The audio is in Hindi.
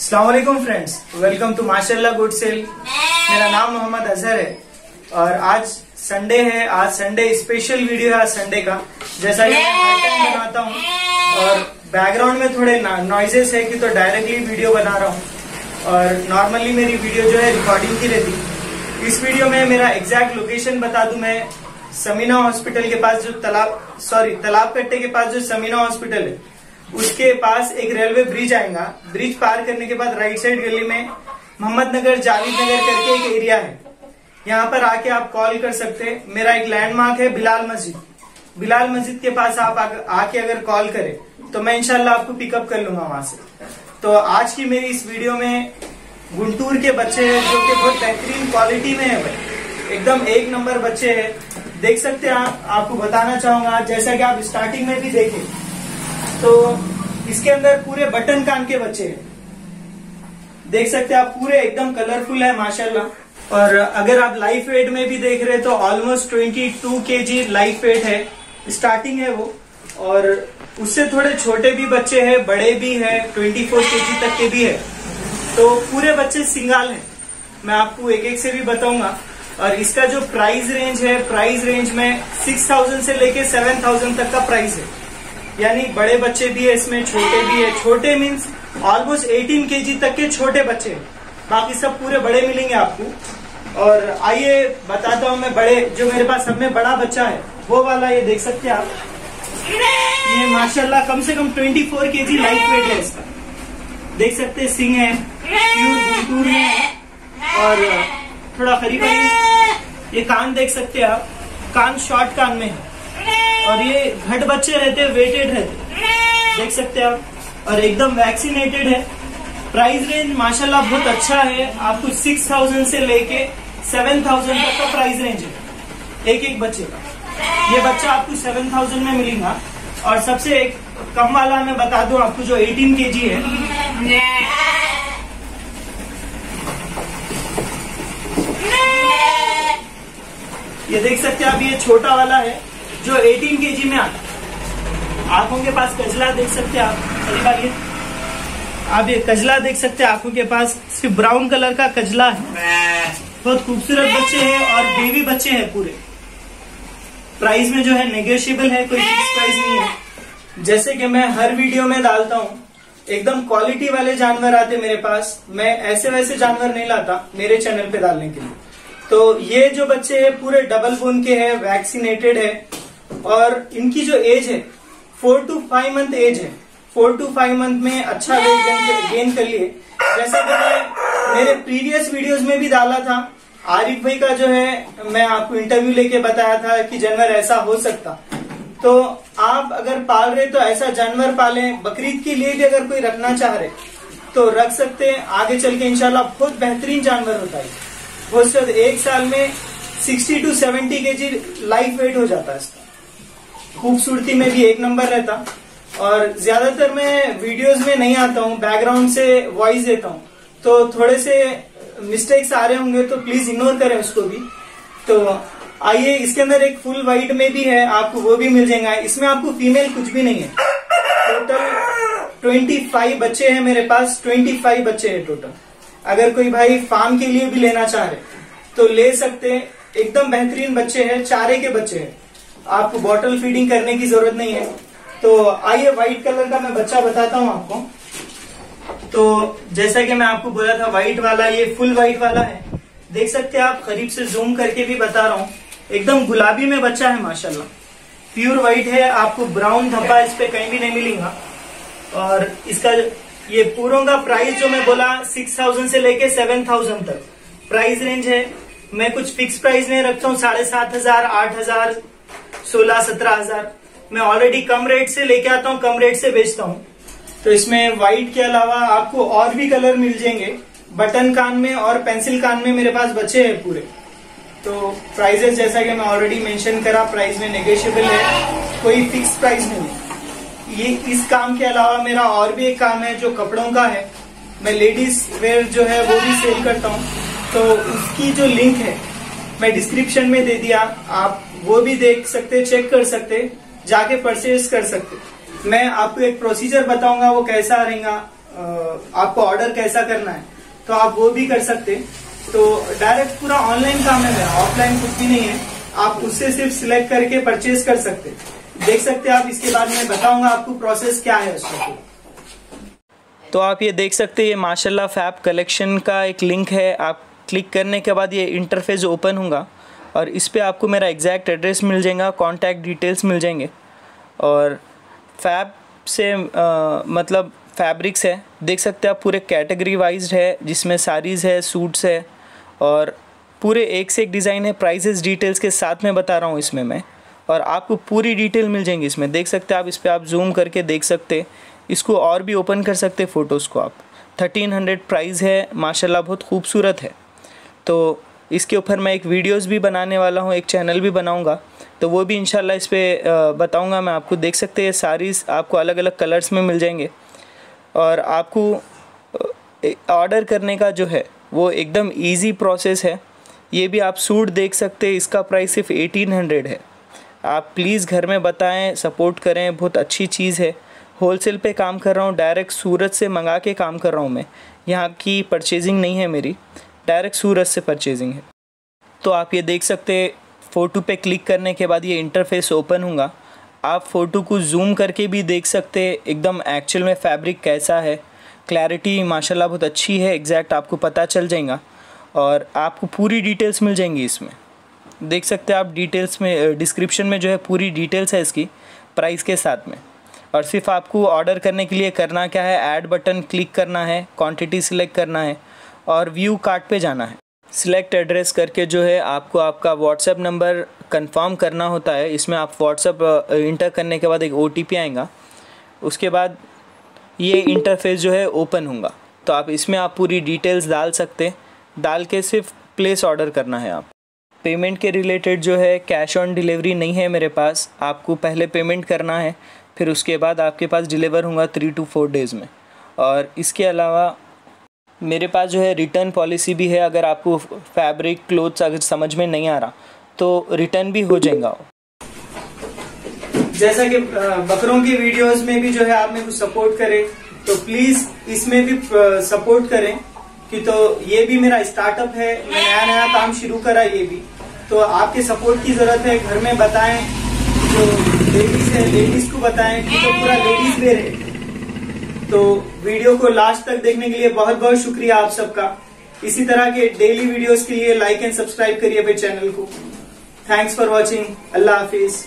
Aslam friends welcome to Mashallah good sale मेरा नाम मोहम्मद अजहर है और आज संडे है। आज संडे स्पेशल वीडियो है आज संडे का। जैसा कि मैं बनाता हूँ और बैकग्राउंड में थोड़े नॉइजेस है कि तो डायरेक्टली वीडियो बना रहा हूँ। और नॉर्मली मेरी वीडियो जो है रिकॉर्डिंग की रहती। इस वीडियो में मेरा एग्जैक्ट लोकेशन बता दू मैं। समीना हॉस्पिटल के पास जो तालाब सॉरी तालाब कट्टे के पास जो समीना हॉस्पिटल है। उसके पास एक रेलवे ब्रिज आएगा। ब्रिज पार करने के बाद राइट साइड गली में मोहम्मद नगर जावेद नगर करके एक एरिया है। यहाँ पर आके आप कॉल कर सकते हैं। मेरा एक लैंडमार्क है बिलाल मस्जिद। बिलाल मस्जिद के पास आप आके अगर कॉल करें तो मैं इनशाला आपको पिकअप कर लूँगा वहाँ से। तो आज की मेरी इस वीडियो में गुंटूर के बच्चे हैं, जो कि बहुत बेहतरीन क्वालिटी में है भाई। एकदम एक नंबर बच्चे हैं। देख सकते हैं आप, आपको बताना चाहूँगा, जैसा कि आप स्टार्टिंग में भी देखें। तो इसके अंदर पूरे बटन कान के बच्चे हैं। देख सकते हैं आप, पूरे एकदम कलरफुल है, माशाल्लाह। और अगर आप लाइफ वेट में भी देख रहे हैं तो almost 22 K G life weight है। स्टार्टिंग है वो। और उससे थोड़े छोटे भी बच्चे हैं, बड़े भी हैं 24 के जी तक के भी है। तो पूरे बच्चे सिंगाल हैं। मैं आपको एक एक से भी बताऊँगा। और इसका जो प्राइस रेंज है प्राइस रेंज में 6000 से लेके 7000 तक का प्राइस है। यानी बड़े बच्चे भी है इसमें, छोटे भी है। छोटे मीन्स ऑलमोस्ट 18 केजी तक के छोटे बच्चे। बाकी सब पूरे बड़े मिलेंगे आपको। और आइए बताता हूँ मैं बड़े, जो मेरे पास सब में बड़ा बच्चा है, वो वाला ये देख सकते हैं आप। ये माशाल्लाह कम से कम 24 फोर के जी लाइट वेट है इसका। देख सकते हैं, सिंह है गुंटूर में और थोड़ा करीब ये कान देख सकते हैं आप। कान शॉर्ट कान में है। और ये घट बच्चे रहते हैं वेटेड रहते देख सकते हैं आप। और एकदम वैक्सीनेटेड है। प्राइस रेंज माशाल्लाह बहुत अच्छा है। आपको सिक्स थाउज़ेंड से लेके सेवन थाउज़ेंड तक का प्राइस रेंज है। एक एक बच्चे का। ये बच्चा आपको सेवन थाउज़ेंड में मिलेगा। और सबसे एक कम वाला मैं बता दूँ, आपको जो एटीन के जी है। ये देख सकते हैं आप, ये छोटा वाला है। जो 18 के में आता आँखों के पास कजला देख सकते हैं आप। आप ये कजला देख सकते हैं आँखों के पास। सिर्फ़ ब्राउन कलर का कजला है। बहुत खूबसूरत बच्चे हैं और बेबी बच्चे हैं पूरे। प्राइस में जो है नेगोशियबल है, कोई फिक्स प्राइस नहीं है। जैसे कि मैं हर वीडियो में डालता हूँ, एकदम क्वालिटी वाले जानवर आते मेरे पास। मैं ऐसे वैसे जानवर नहीं लाता मेरे चैनल पे डालने के लिए। तो ये जो बच्चे हैं, पूरे डबल बोन के हैं वैक्सीनेटेड है। और इनकी जो एज है four to five month age है। फोर टू फाइव मंथ में अच्छा वेट गेन कर लिए। जैसा कि मैं मेरे प्रीवियस वीडियोस में भी डाला था। आरिफ भाई का जो है मैं आपको इंटरव्यू लेके बताया था कि जानवर ऐसा हो सकता। तो आप अगर पाल रहे तो ऐसा जानवर पालें। बकरीद के लिए भी अगर कोई रखना चाह रहे तो रख सकते हैं। आगे चल के इनशाला बहुत बेहतरीन जानवर होता है। बहुत एक साल में 60 टू 70 के जी लाइफ वेट हो जाता है इसका। खूबसूरती में भी एक नंबर रहता। और ज़्यादातर मैं वीडियोस में नहीं आता हूँ बैकग्राउंड से वॉइस देता हूँ। तो थोड़े से मिस्टेक्स आ रहे होंगे तो प्लीज़ इग्नोर करें उसको भी। तो आइए, इसके अंदर एक फुल वाइट में भी है, आपको वो भी मिल जाएगा। इसमें आपको फीमेल कुछ भी नहीं है। टोटल 25 बच्चे हैं मेरे पास 25 बच्चे हैं टोटल अगर कोई भाई फार्म के लिए भी लेना चाह रहे तो ले सकते एकदम बेहतरीन बच्चे हैं, चारे के बच्चे हैं। आपको बॉटल फीडिंग करने की ज़रूरत नहीं है। तो आइए व्हाइट कलर का मैं बच्चा बताता हूँ आपको। तो जैसा कि मैं आपको बोला था व्हाइट वाला, ये फुल व्हाइट वाला है। देख सकते हैं आप, करीब से जूम करके भी बता रहा हूँ। एकदम गुलाबी में बच्चा है, माशाल्लाह। प्योर व्हाइट है, आपको ब्राउन धब्बा इस पे कहीं भी नहीं मिलेगा। और इसका ये पूरों का प्राइस जो मैं बोला सिक्स थाउज़ेंड से लेके सेवन थाउज़ेंड तक। प्राइस रेंज है, मैं कुछ फिक्स प्राइस नहीं रखता हूँ, साढ़े सात हज़ार, आठ हज़ार सोलह सत्रह हज़ार। मैं ऑलरेडी कम रेट से लेके आता हूँ, कम रेट से बेचता हूँ। तो इसमें व्हाइट के अलावा आपको और भी कलर मिल जाएँगे। बटन कान में और पेंसिल कान में मेरे पास बचे हैं पूरे। तो प्राइजेस जैसा कि मैं ऑलरेडी मेंशन करा प्राइस में नेगोशियबल है। कोई फिक्स प्राइस नहीं है। ये इस काम के अलावा मेरा और भी एक काम है जो कपड़ों का है। मैं लेडीज़ वेयर जो है वो भी सेल करता हूँ। तो उसकी जो लिंक है, मैं डिस्क्रिप्शन में दे दिया। आप वो भी देख सकते चेक कर सकते, जाके परचेज कर सकते। मैं आपको एक प्रोसीजर बताऊँगा, वो कैसा रहेगा आपको ऑर्डर कैसा करना है। तो आप वो भी कर सकते। तो डायरेक्ट पूरा ऑनलाइन काम है मेरा ऑफलाइन कुछ भी नहीं है। आप उससे सिर्फ़ सिलेक्ट करके परचेज कर सकते। देख सकते आप, इसके बाद मैं बताऊँगा आपको प्रोसेस क्या है उसका तो आप ये देख सकते हैं, ये माशाल्लाह फैब कलेक्शन का एक लिंक है। आप क्लिक करने के बाद ये इंटरफेस ओपन होगा। और इस पर आपको मेरा एग्जैक्ट एड्रेस मिल जाएगा कॉन्टैक्ट डिटेल्स मिल जाएँगे। और फैब से आ, मतलब फैब्रिक्स है देख सकते हैं आप पूरे कैटेगरी वाइज है जिसमें साड़ीज़ है सूट्स है और पूरे एक से एक डिज़ाइन है प्राइजेस डिटेल्स के साथ में बता रहा हूँ इसमें मैं। और आपको पूरी डिटेल मिल जाएँगी इसमें। देख सकते हैं आप इस पर आप जूम करके देख सकते इसको और भी ओपन कर सकते फ़ोटोज़ को आप। थर्टीन हंड्रेड प्राइज़ है माशाल्लाह बहुत खूबसूरत है। तो इसके ऊपर मैं एक वीडियोस भी बनाने वाला हूँ, एक चैनल भी बनाऊँगा। तो वो भी इंशाल्लाह इस पर बताऊँगा मैं आपको। देख सकते हैं सारीज़ आपको अलग अलग कलर्स में मिल जाएँगे। और आपको ऑर्डर करने का जो है, वो एकदम ईजी प्रोसेस है। ये भी आप सूट देख सकते हैं, इसका प्राइस सिर्फ़ एटीन हंड्रेड है। आप प्लीज़ घर में बताएँ सपोर्ट करें, बहुत अच्छी चीज़ है। होलसेल पे काम कर रहा हूँ डायरेक्ट सूरत से मंगा के काम कर रहा हूँ मैं। यहाँ की परचेजिंग नहीं है मेरी। डायरेक्ट सूरत से परचेजिंग है। तो आप ये देख सकते फ़ोटो पे क्लिक करने के बाद ये इंटरफेस ओपन होगा। आप फ़ोटो को जूम करके भी देख सकते एकदम एक्चुअल में फैब्रिक कैसा है। क्लैरिटी माशाल्लाह बहुत अच्छी है एग्जैक्ट आपको पता चल जाएगा। और आपको पूरी डिटेल्स मिल जाएँगी इसमें। देख सकते आप डिटेल्स में डिस्क्रिप्शन में जो है पूरी डिटेल्स है इसकी प्राइस के साथ में। और सिर्फ़ आपको ऑर्डर करने के लिए करना क्या है ऐड बटन क्लिक करना है क्वांटिटी सिलेक्ट करना है। और व्यू कार्ड पे जाना है। सिलेक्ट एड्रेस करके जो है आपको आपका व्हाट्सएप नंबर कंफर्म करना होता है। इसमें आप व्हाट्सएप इंटर करने के बाद एक ओटीपी आएगा। उसके बाद ये इंटरफेस जो है ओपन होगा। तो आप इसमें आप पूरी डिटेल्स डाल सकते डाल के सिर्फ़ प्लेस ऑर्डर करना है आप। पेमेंट के रिलेटेड जो है कैश ऑन डिलीवरी नहीं है मेरे पास। आपको पहले पेमेंट करना है। फिर उसके बाद आपके पास डिलीवर होगा थ्री टू फोर डेज़ में। और इसके अलावा मेरे पास जो है रिटर्न पॉलिसी भी है, अगर आपको फैब्रिक क्लोथ्स अगर समझ में नहीं आ रहा तो रिटर्न भी हो जाएगा। जैसा कि बकरों की वीडियोस में भी जो है आप मेरे को सपोर्ट करें तो प्लीज़ इसमें भी सपोर्ट करें कि तो ये भी मेरा स्टार्टअप है, मैं नया नया काम शुरू करा ये भी। तो आपके सपोर्ट की ज़रूरत है, घर में बताएँ, जो लेडीज़ है लेडीज़ को बताएँ कि तो पूरा लेडीज़ वेयर है। तो वीडियो को लास्ट तक देखने के लिए बहुत बहुत शुक्रिया आप सबका। इसी तरह के डेली वीडियोस के लिए लाइक एंड सब्सक्राइब करिए अपने चैनल को। थैंक्स फॉर वॉचिंग अल्लाह हाफिज।